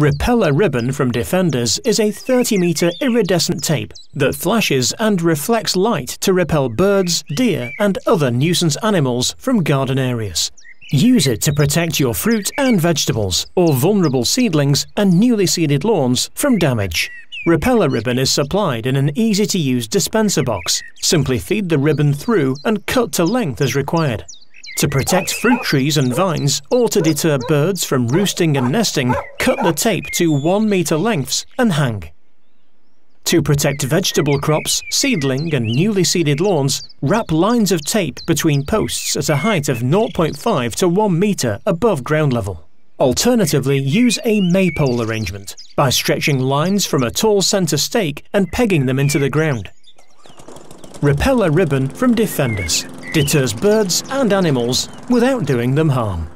Repeller ribbon from Defenders is a 30 metre iridescent tape that flashes and reflects light to repel birds, deer, and other nuisance animals from garden areas. Use it to protect your fruit and vegetables, or vulnerable seedlings and newly seeded lawns from damage. Repeller ribbon is supplied in an easy to use dispenser box. Simply feed the ribbon through and cut to length as required. To protect fruit trees and vines, or to deter birds from roosting and nesting, cut the tape to 1 metre lengths and hang. To protect vegetable crops, seedling and newly seeded lawns, wrap lines of tape between posts at a height of 0.5 to 1 metre above ground level. Alternatively, use a maypole arrangement by stretching lines from a tall centre stake and pegging them into the ground. Repeller ribbon from Defenders deters birds and animals without doing them harm.